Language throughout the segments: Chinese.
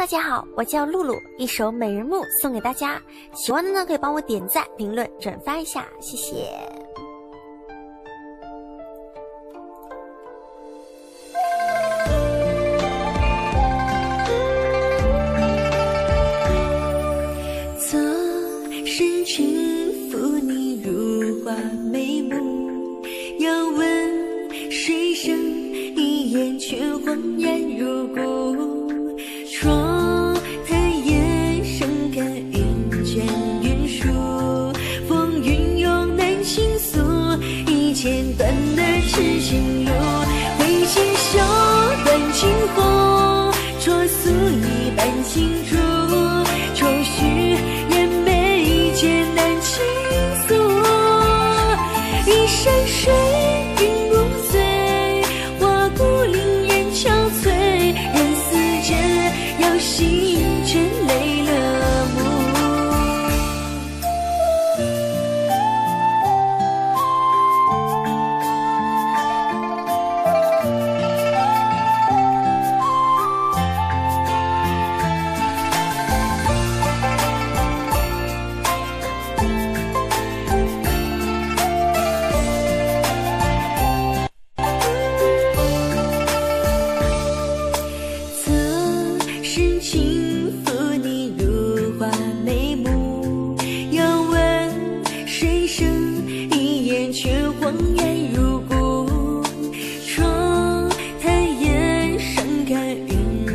大家好，我叫露露，一首《美人木》送给大家，喜欢的呢可以帮我点赞、评论、转发一下，谢谢。侧身轻抚你如画眉目，要问故。窗台檐生看云卷云舒，风云涌难倾诉，一剪断了痴情路，挥剑袖断情红，浊俗一般情竹。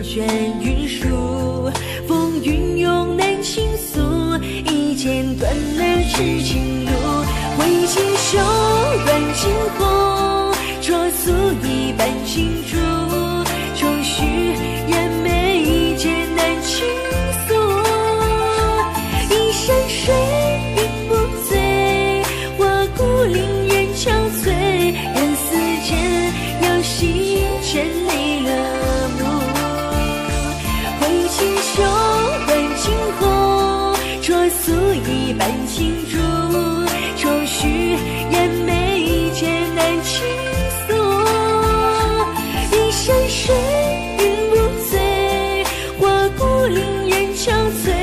卷云舒，风云涌难倾诉，一剑断了痴情路，挥剑袖断惊鸿，戳素一般情竹。愁绪染眉间难倾诉，一山水云不醉，花鼓林烟憔悴，人世间有心却相思。